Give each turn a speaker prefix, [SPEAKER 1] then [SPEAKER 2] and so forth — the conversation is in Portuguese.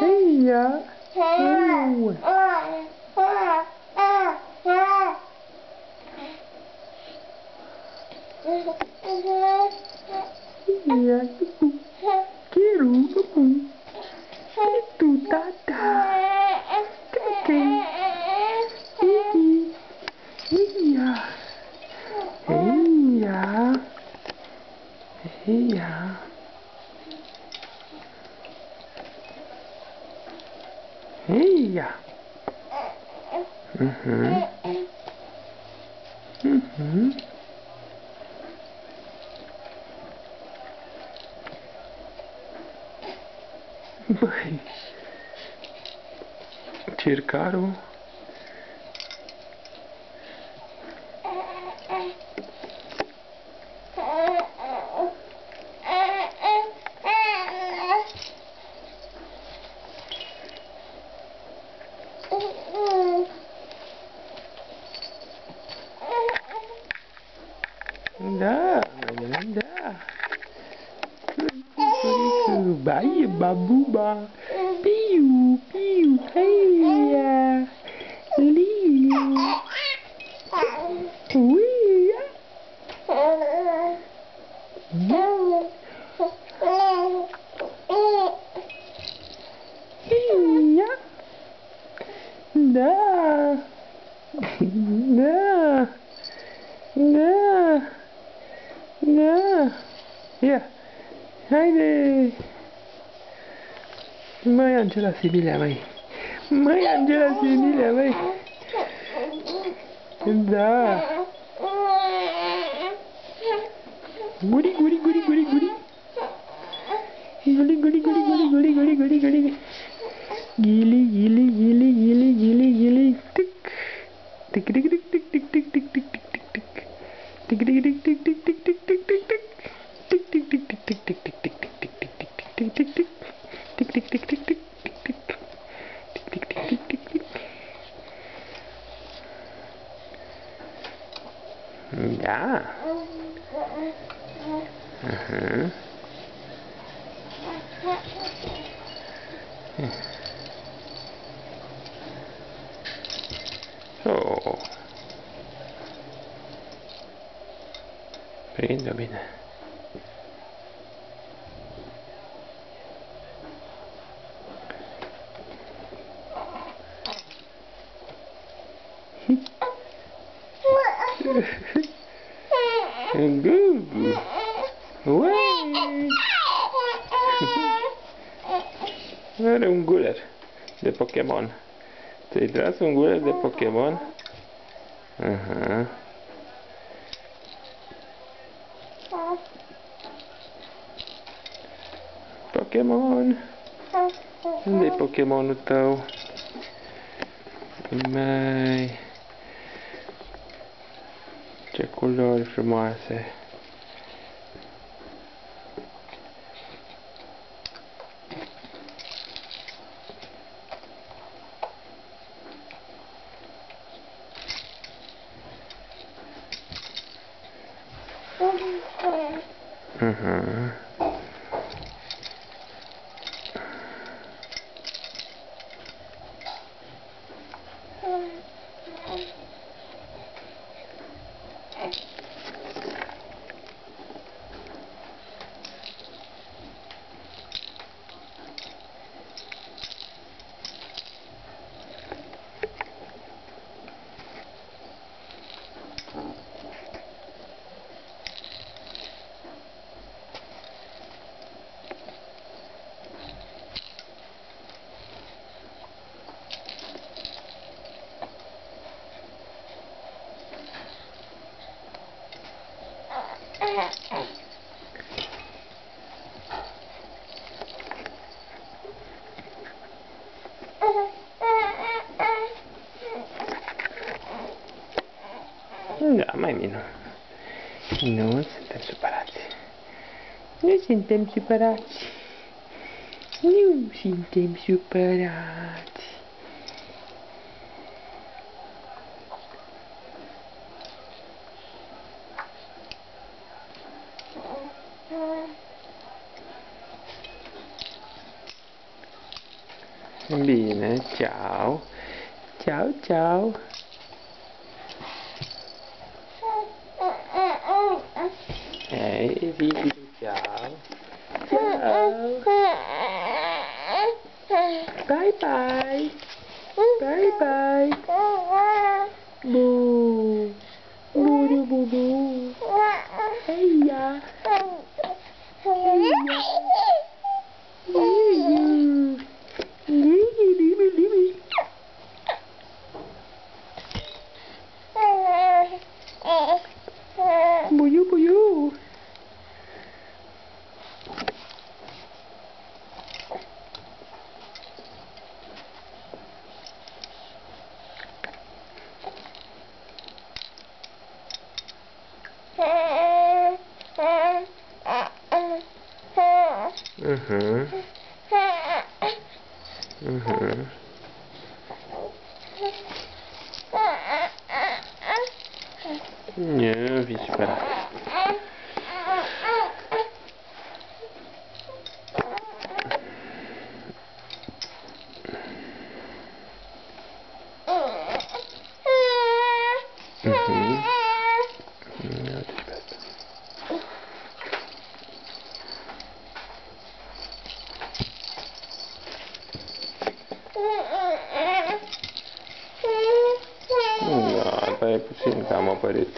[SPEAKER 1] Eia! Eia, que bom. Uhum. Uhum. Mãe. Cercaram. Não Yorùbá yìí bá bú bá bíyù bíyù. Angela simile mai. Mai Angela simile mai. Da. Guri guri guri guri guri. Guri guri guri guri guri guri guri guri. Gili gili gili gili gili gili tik. Tik tik tik tik tik tik tik tik tik tik tik. Tik tik tik tik tik tik tik tik tik tik. Tik tik tik tik tik tik tik tik tik tik tik tik tik tik tik. Tik tik tik tik tik. Yeah. Uh-huh. So. Prinde bine. Hm. Google. Uai! Are un guler de Pokémon. Te-ai tras un guler de Pokémon? Aha. Pokémon! Unde-i Pokémonul tău? Mai... c'è colore fermarsi Uh-huh. Da, mai bine. Nu suntem supărați. Nu suntem supărați. Nu suntem supărați. lì nè chảo. Chảo chảo. Hãy đi đi chảo. Chảo. Bye bye. Bye bye. Mhm. Mhm. Uh-huh. Nie, widź Că am apărit.